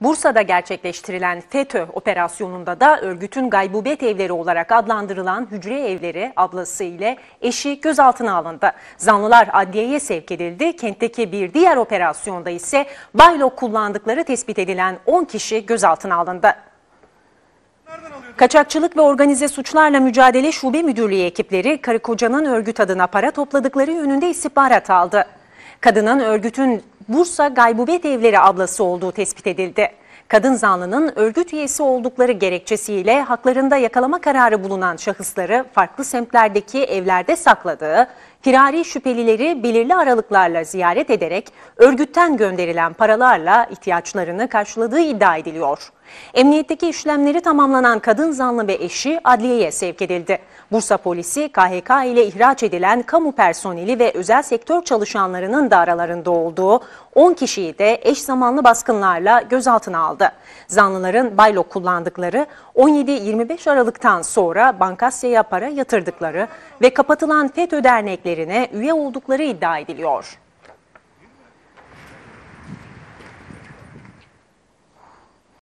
Bursa'da gerçekleştirilen FETÖ operasyonunda da örgütün gaybubet evleri olarak adlandırılan hücre evleri ablası ile eşi gözaltına alındı. Zanlılar adliyeye sevk edildi. Kentteki bir diğer operasyonda ise baylok kullandıkları tespit edilen 10 kişi gözaltına alındı. Kaçakçılık ve organize suçlarla mücadele şube müdürlüğü ekipleri karı kocanın örgüt adına para topladıkları yönünde istihbarat aldı. Kadının örgütün Bursa Gaybubet Evleri ablası olduğu tespit edildi. Kadın zanlının örgüt üyesi oldukları gerekçesiyle haklarında yakalama kararı bulunan şahısları farklı semtlerdeki evlerde sakladığı, firari şüphelileri belirli aralıklarla ziyaret ederek örgütten gönderilen paralarla ihtiyaçlarını karşıladığı iddia ediliyor. Emniyetteki işlemleri tamamlanan kadın zanlı ve eşi adliyeye sevk edildi. Bursa polisi KHK ile ihraç edilen kamu personeli ve özel sektör çalışanlarının da aralarında olduğu 10 kişiyi de eş zamanlı baskınlarla gözaltına aldı. Zanlıların baylok kullandıkları 17-25 Aralık'tan sonra Bankasya'ya para yatırdıkları ve kapatılan FETÖ derneklerine üye oldukları iddia ediliyor.